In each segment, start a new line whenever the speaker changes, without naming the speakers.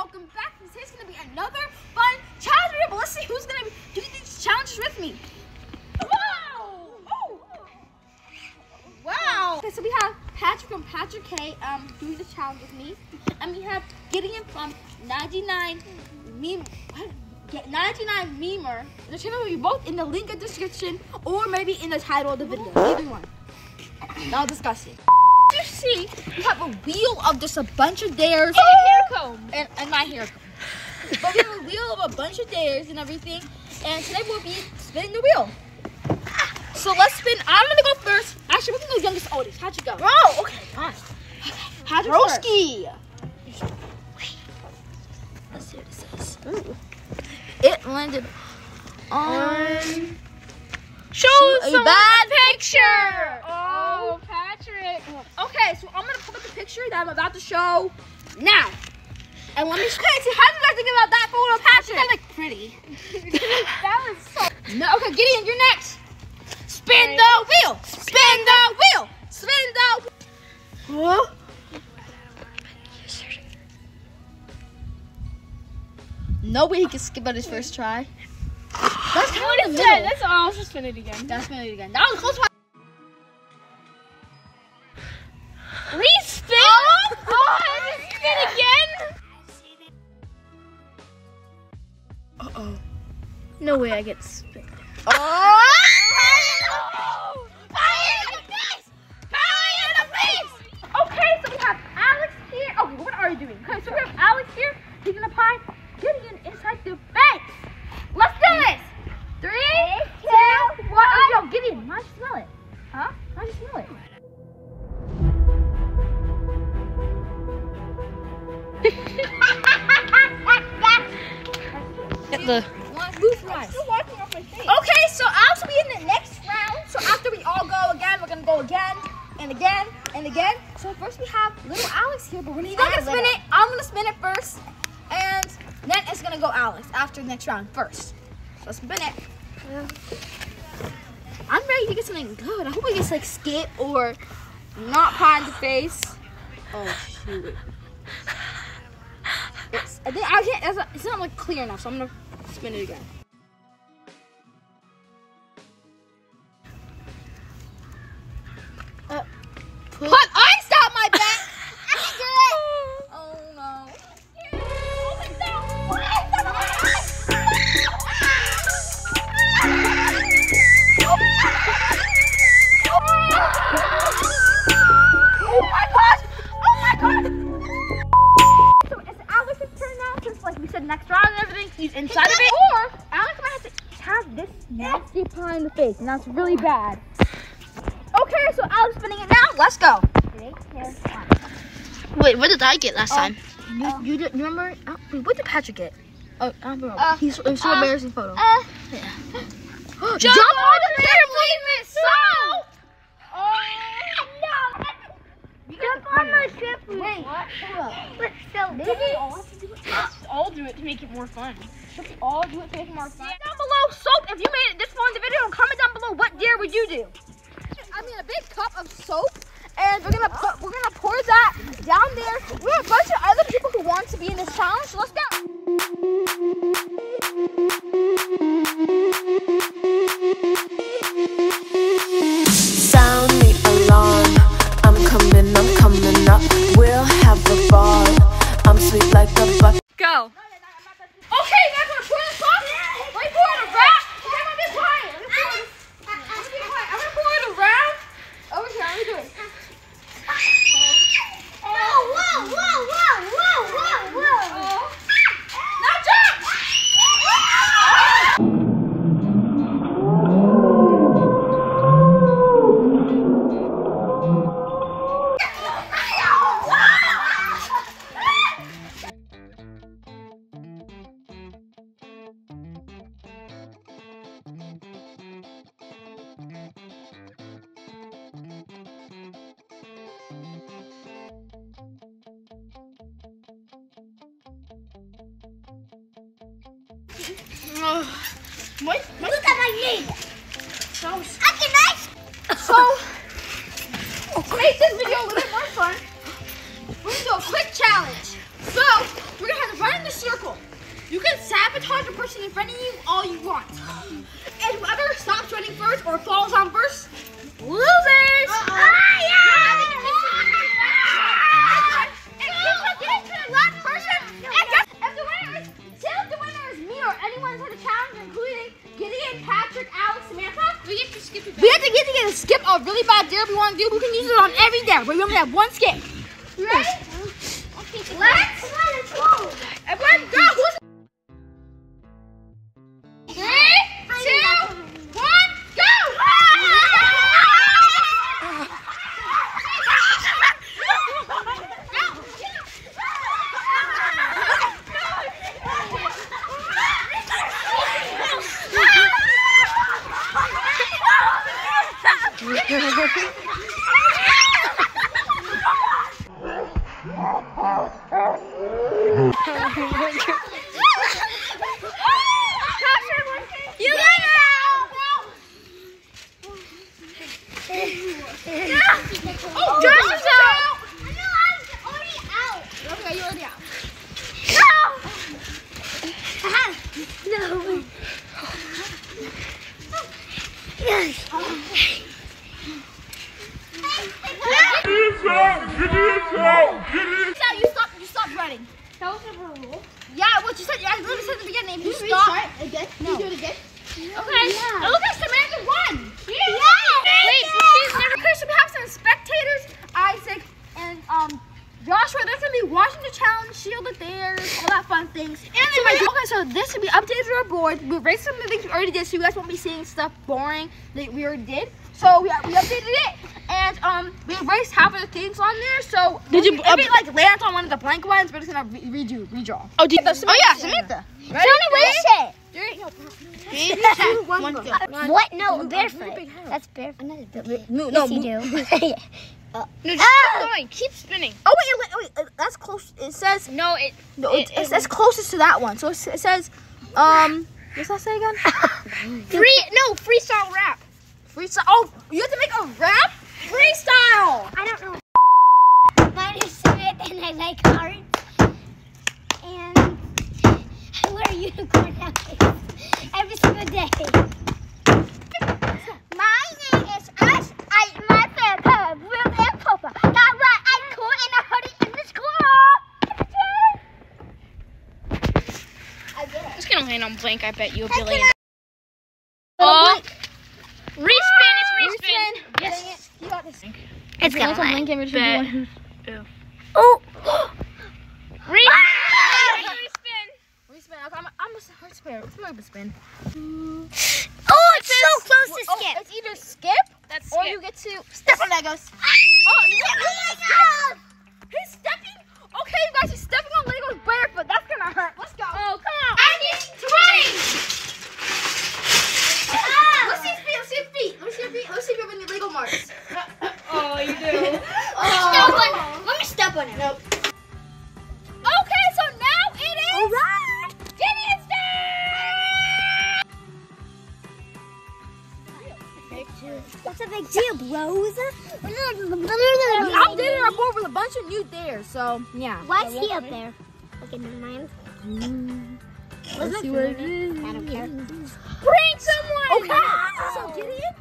welcome back. Today's gonna be another fun challenge video, but let's see who's gonna be doing these challenges with me. Wow! Oh. Wow! Okay, so we have Patrick from Patrick K um doing the challenge with me, and we have Gideon from 99 meme. Get 99 memer. The channel will be both in the link in the description or maybe in the title of the video. Either one. Now discuss it. You see, we have a wheel of just a bunch of dares oh!
hair comb.
and, and my hair comb. But we have a wheel of a bunch of dares and everything. And today we'll be spinning the wheel. So let's spin. I'm gonna go first. Actually, we're gonna go youngest oldest. How'd you go?
Oh, okay, fine.
How'd you first?
Broski.
Let's see what it says. Ooh. It landed on
Show
a bad
the picture. Oh.
Okay, so I'm gonna pull up the picture that I'm about to show now. And let me okay, so how do you guys think about that photo, Patrick?
That look pretty. that was so.
No, okay, Gideon, you're next. Spin the wheel. Spin the wheel. Spin the wheel. No way he can skip on his first try. That's kind of
is
the
that? That's oh, all. I'll just spin it again.
That's spin it again. That was close one. Uh-oh.
No way I get spit.
Oh! Bye! Bye on the please. Okay, so we have Alex here. Okay, what are you doing? Okay, so we have Alex here. He's gonna pie Gideon inside the face. Let's do this. Three, two, one. Oh, yo, Gideon, you smell it?
The.
Okay, so will be in the next round. So after we all go again, we're gonna go again and again and again. So first we have little Alex here, but when he's gonna spin it, I'm gonna spin it first, and then it's gonna go Alex after the next round first. So spin it. I'm ready to get something good. I hope I get like skip or not pie in the face. Oh shoot. It's, I think I can't. It's not like clear enough, so I'm gonna spin it again. Uh, Put, ice out inside of it. Or Alex might have to have this nasty pie in the face, and that's really bad. Okay, so Alex spinning it now. Let's go.
Wait, what did I get last time?
You, you, you remember? Uh, wait, what did Patrick get? Oh, I don't remember.
Uh,
He's, it was so
uh,
embarrassing photo.
Uh,
Jump, on Wait,
What?
hold up.
But still,
Did we all have to do it?
Let's all do it to make it more fun.
Should we all do it to make it more fun? Down below, soap. If you made it this far in the video, comment down below what dare would you do? I mean, a big cup of soap, and we're gonna put, we're gonna pour that down there. We have a bunch of other people who want to be in this challenge. So let's go.
Wait, look at my knee.
So,
I can nice.
so oh, to make this video a little bit more fun, we're gonna do a quick challenge. So, we're gonna have to run in the circle. You can sabotage the person in front of you all you want. And whoever stops running first or falls on first, Samantha, we get to skip it. We have to get to get a skip a really bad dare we want to do. We can use it on every dare, but we only have one skip. You Oh, Josh is out! Okay, you're already out.
No.
Stop, you stop, you stop running. That was never a rule. Yeah, what you said, I literally said at the beginning, if you stop.
again?
No.
You do it again?
Okay.
Yeah.
Oh, look at Samantha won.
Yeah.
Wait, she's never. Okay, so we have some spectators, Isaac and um Joshua. They're gonna be watching the challenge, shielded theirs, fun things. And so my, okay, so this will be updated to our board. We erased some of the things we already did, so you guys won't be seeing stuff boring that we already did. So we, we updated it, and um we erased half of the things on there. So
Did you
it, if like lands on one of the blank ones, we're just gonna re- redo, redraw.
Oh, did,
Oh yeah, Samantha. Ready?
it.
Three, no, one, go.
What? No, barefoot. That's barefoot.
No,
Yes,
no,
you do.
No, just
Ah!
keep going. Keep spinning.
Oh wait, wait, wait, uh, that's close. It says
No, it.
no,
It-
it, it's,
it-
it's closest to that one. So it, says, um, what's that say again?
Free. No, freestyle rap.
Freestyle. Oh, you have to make a rap freestyle.
I don't know. Mine is Smith and I like hearts. And I wear a unicorn outfits every single day. My name is Ash. I my favorite color blue and purple. That's why I'm cool and a hoodie in the school.
Just gonna land on blank. I bet you a billion.
Oh,
Oh, respin. It's ah, respin.
Yes. You got this.
it's gonna land.
Bet.
Oh.
Respin. Ah! Respin.
Respin. Okay, I'm, I'm a hard spin. It's more of a spin.
Oh, it's so close to
Oh,
skip.
it's either skip
That's
or you get to step on Legos.
Oh,
you get oh my of so yeah.
Why's he up there? Okay, never mind.
Let's see where it is.
I don't care.
Prank someone! Okay! Ah! So Gideon?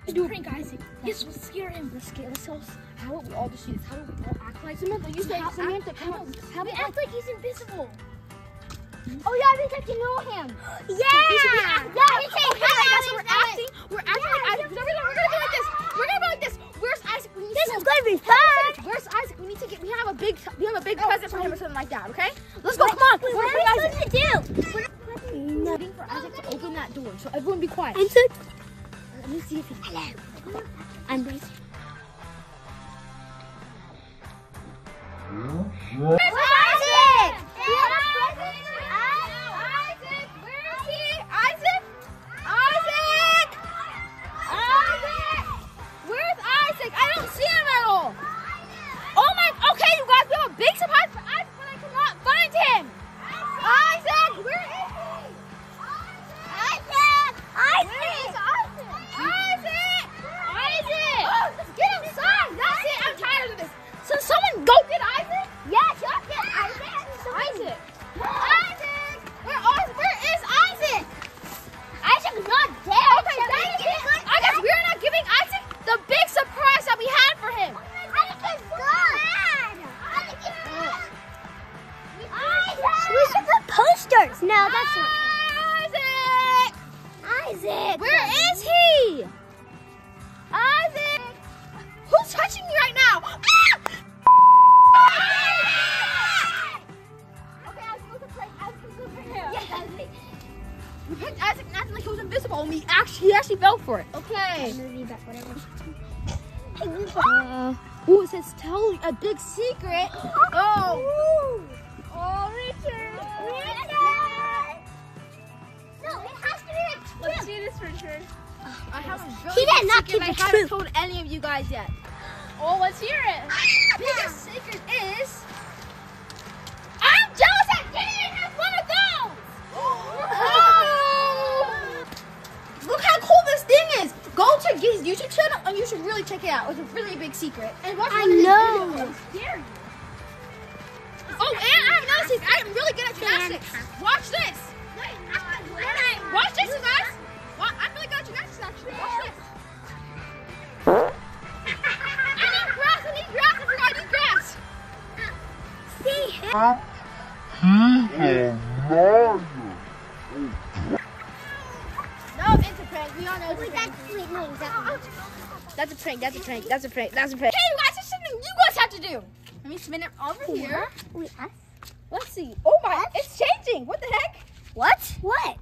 Let's do prank, Isaac. Yes, let's scare him. Let's scare. Let's all. How about we all just do this? How do we all act like Samantha? You say Samantha. Come on. How we act like he's invisible?
Oh yeah, because you know him. Yeah.
Yeah!
Yeah. We say
Okay,
hi,
guys, so we're acting, we're acting like Isaac. No, we're, we're gonna be like this. We're gonna be like this. Where's Isaac?
This is gonna be fun.
Where's Isaac? We need to get. We have a big. We have a big present for him or something like that. Okay? Let's go. Come on.
Wait,
We're
what are we
Isaac.
supposed to do?
waiting for Isaac to open that door. So everyone be quiet.
I'm.
Let me see if he's
Hello.
Isaac. Where is he? Isaac! Who's touching me right now? Ah! Okay, Isaac, go to play. Isaac, go to play.
Yes.
We picked Isaac and acted like he was invisible, and we actually, he actually fell for it. Okay.
Movie, but whatever.
Uh, ooh, it says tell a big secret. Oh,
see.
I haven't really
He did not
secret
keep
I haven't
truth.
told any of you guys yet.
Oh, let's hear it.
Ah, biggest secret is I'm jealous I didn't have one of those. Oh. Look how cool this thing is. Go to his YouTube channel and you should really check it out. It's a really big secret. And watch
I
one of his
know.
Oh, and I have another secret. I'm really good at gymnastics. Watch this.
See him?
No, it's a prank. We all know it's a prank.
that's, wait, no, exactly.
That's a prank. That's a prank. That's a prank. That's a prank. Hey, you guys, there's something you guys have to do. Let me spin it over here.
Wait, us?
Let's see. Oh my, it's changing. What the heck?
What? What?